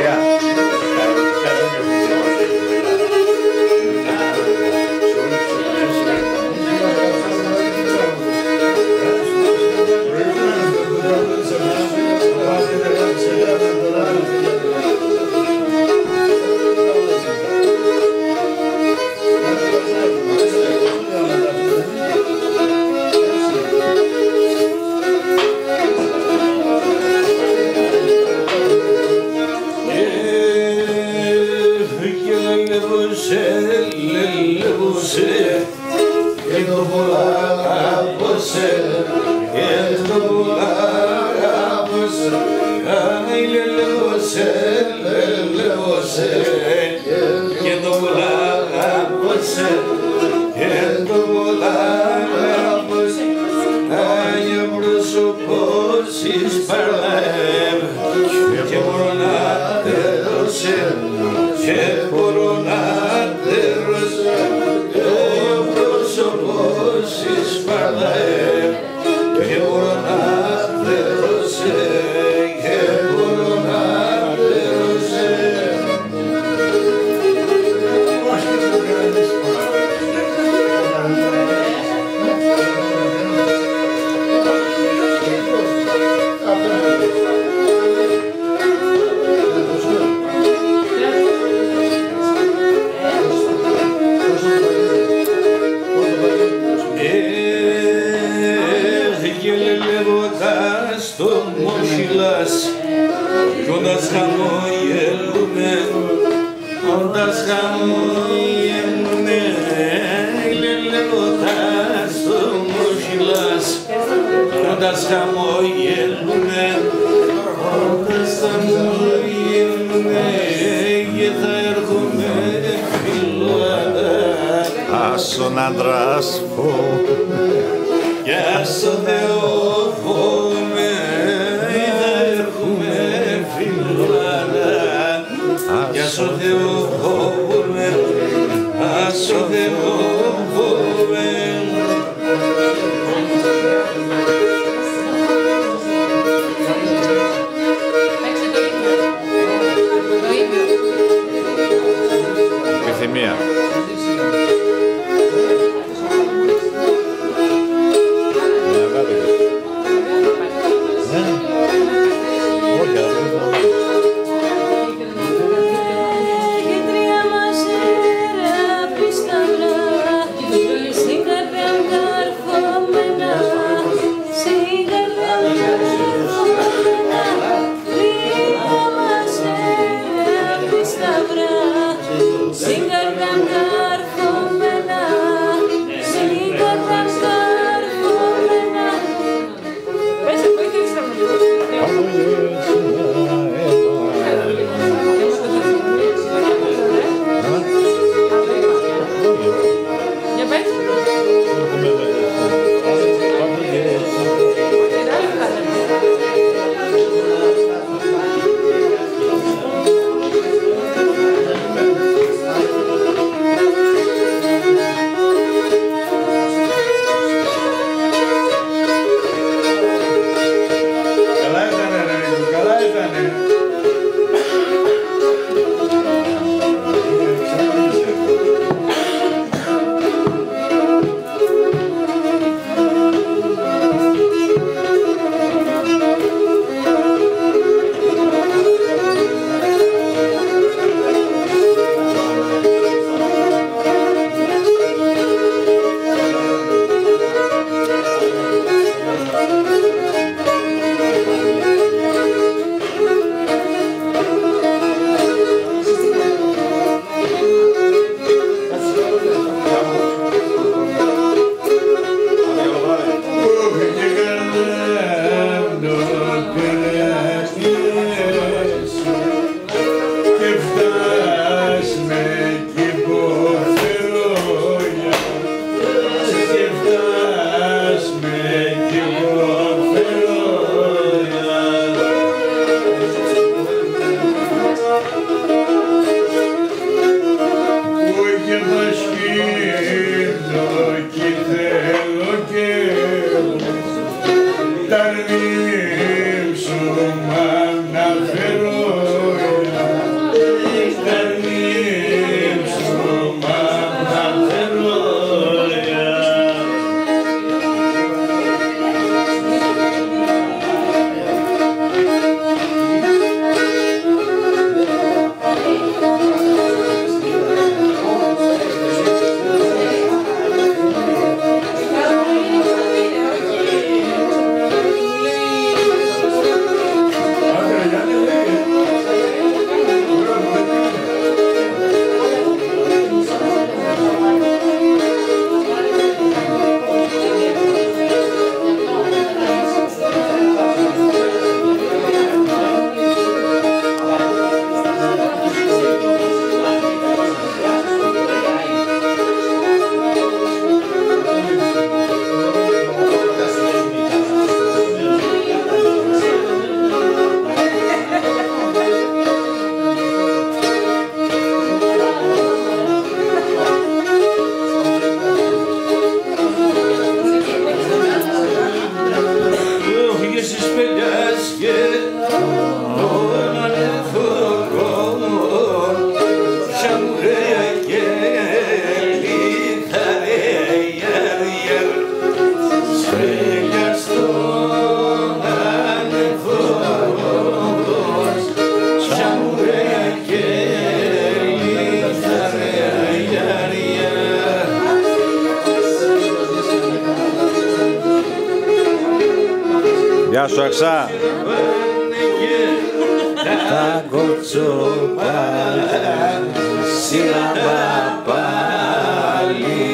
Gloria. Yeah. Obrigado. γελελεύοντας τον μοχυλάς. Κι όντας χαμόγελουμε, όντας χαμόγελουμε γελελεύοντας τον μοχυλάς. Κι όντας χαμόγελουμε, όντας χαμόγελουμε και θα Ας τον Yes, a hill. Σου αξά. Τα κοτσοπάτα σύλλαβα πάλι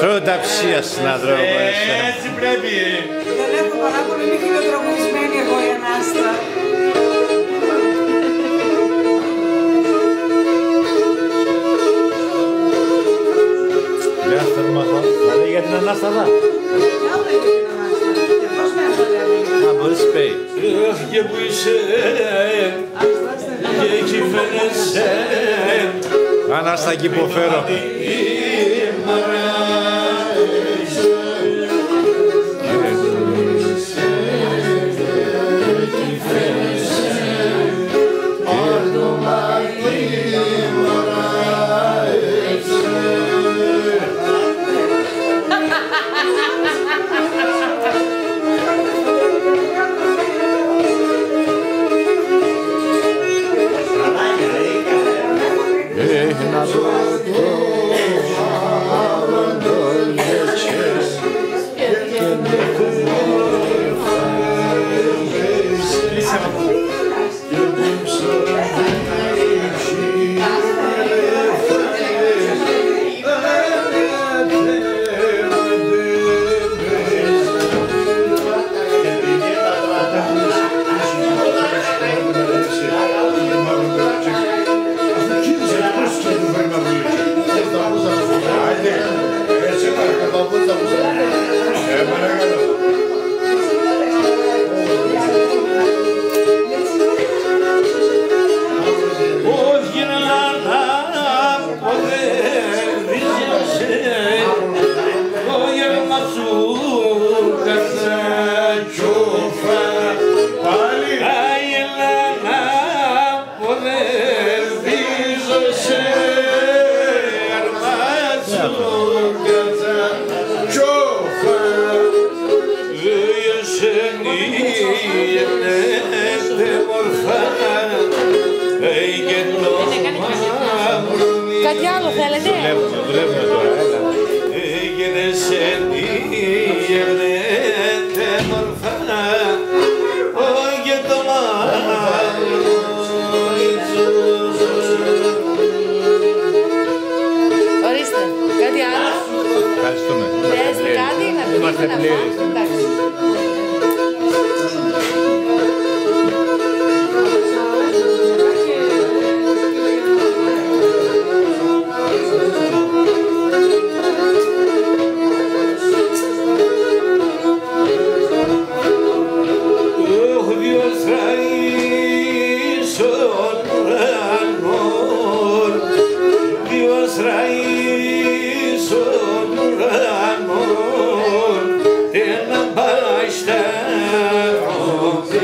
Θέλω ταψία συνάδελφο. Έτσι πρέπει. Δεν έχω παράπονο, είναι χιλιοτραγουδισμένη εγώ η Ανάστα. Δεν θέλουμε αυτό. Θα λέει για την Ανάσταδα. Έφερε. Να μπορείς πέει. Αχ, και που είσαι και εκεί φαίνεσαι Ανάστα εκεί που Κάτι άλλο θέλετε; Δουλεύουμε, δουλεύουμε τώρα. Έλα. Έγινε σε νύγεται μορφά Όχι το μάλλον Ορίστε. Κάτι άλλο. Ευχαριστούμε. Θέλετε κάτι να πείτε Είμαστε να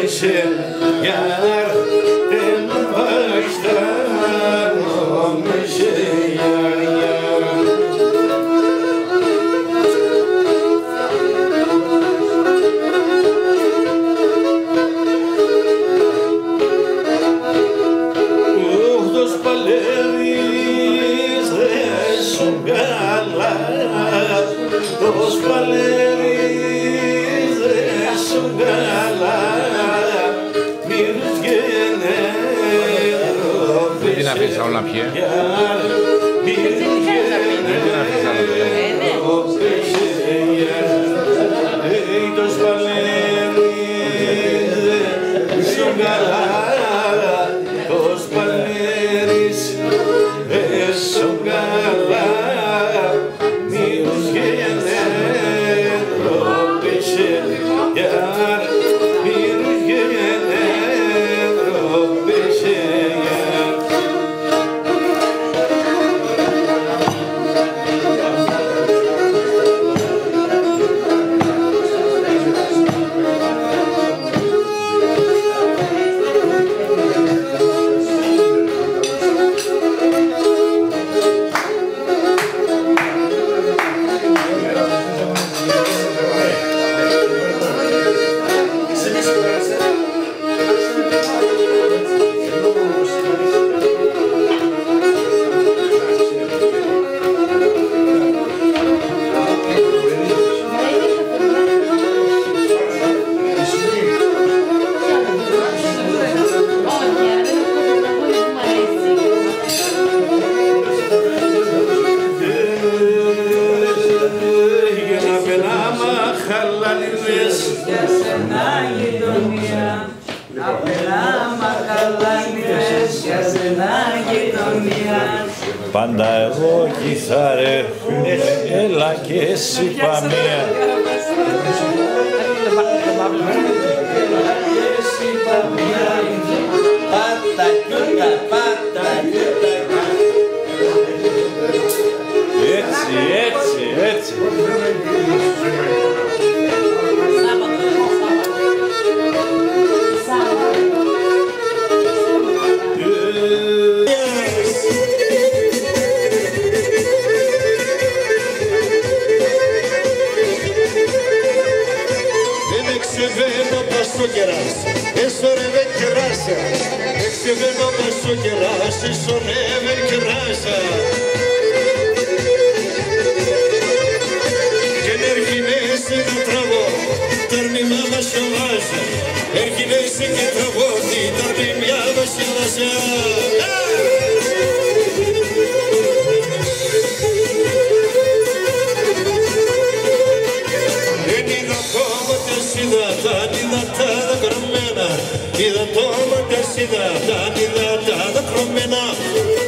είσαι γιάρ, τέλος παϊστάνο με σε γιάρ, γιάρ. Ούχτος παλεύεις, δε σου καλά, ούχτος παλεύεις, αφήσεις άλλο να πιέ. μύρους και Δεν την αφήσεις άλλο να πιέ. Ε, ναι. Eitos Etsy, Etsy, Etsy. Δεν ξεβαίνω πως το κεράς, έσωρευε κεράσα. Και έρχινέσαι να τραβώ, τέρμιμα μας σιωβάζα. Έρχινέσαι και τραβώ, τι τέρμιμια μας σιωβάζα. Είδα το μάτι σιδάτα, είδα τα δακρυμμένα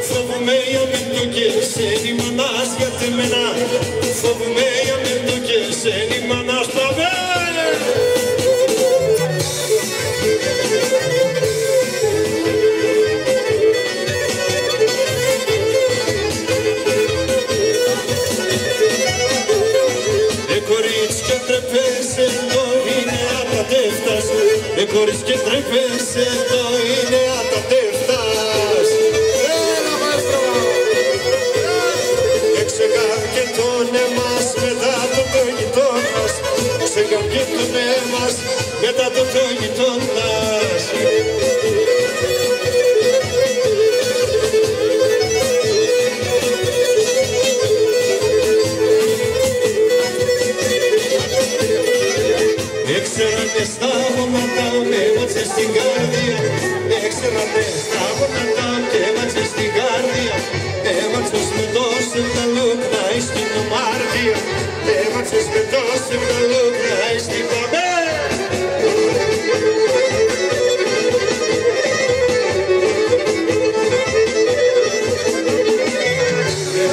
Φοβούμαι για μην το κεσένει μανάς για τεμένα. Φοβούμαι μετά το τογητό μας Εξεγάρκε τον εμάς μετά το τογητό μας Έξερα με στα βόματα με έματσε στην καρδία. Έξερα με στα βόματα και έματσε στην καρδία. Έματσες με τόσο καλό κνάει στην ομάρδια Έματσες με τόσο καλό κνάει στην παμέ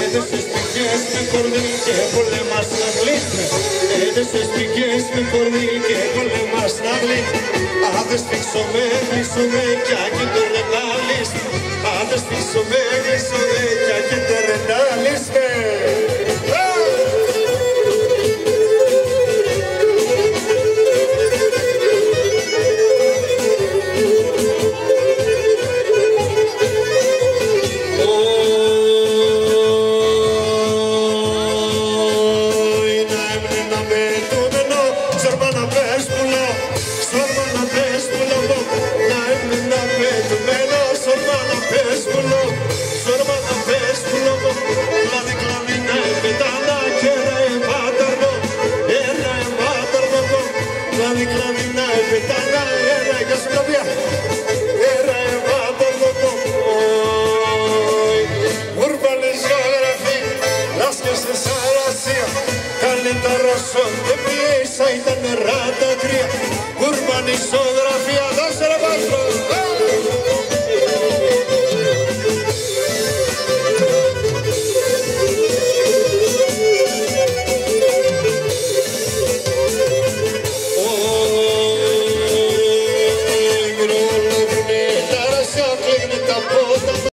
Έδεσες πηγές με κορδί και πολέμας να γλύτνες Έδεσες πηγές με κορδί και πολέμας να γλύτνες Άδες φίξω με, κλείσω με κι άκη το ρενάλις. Άδες φίξω με, κλείσω με κι άκη το ρενάλις